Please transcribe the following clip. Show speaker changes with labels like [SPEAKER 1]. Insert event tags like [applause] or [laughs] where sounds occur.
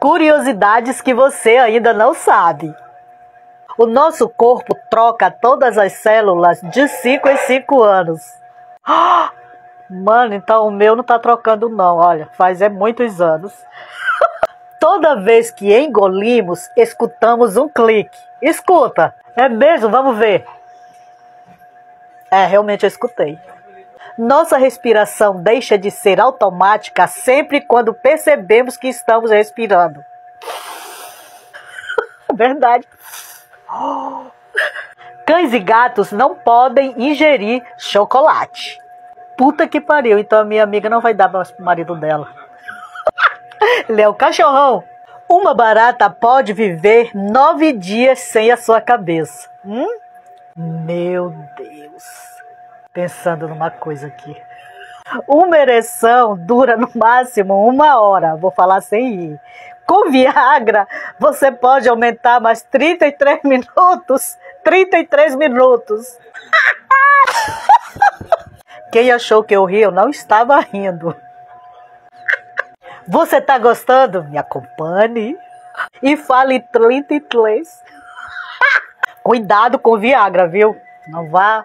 [SPEAKER 1] Curiosidades que você ainda não sabe. O nosso corpo troca todas as células de 5 em 5 anos. Mano, então o meu não tá trocando não, olha, faz é muitos anos. [laughs] Toda vez que engolimos, escutamos um clique. Escuta, é mesmo? Vamos ver. É, realmente eu escutei. Nossa respiração deixa de ser automática sempre quando percebemos que estamos respirando. [laughs] Verdade. Cães e gatos não podem ingerir chocolate. Puta que pariu, então a minha amiga não vai dar para o marido dela. [laughs] Ele é o cachorrão. Uma barata pode viver nove dias sem a sua cabeça. Hum? Meu Deus. Pensando numa coisa aqui. Uma ereção dura no máximo uma hora. Vou falar sem ir. Com Viagra, você pode aumentar mais 33 minutos. 33 minutos. [laughs] Quem achou que eu ri, eu não estava rindo. Você tá gostando? Me acompanhe e fale 33. [laughs] Cuidado com Viagra, viu? Não vá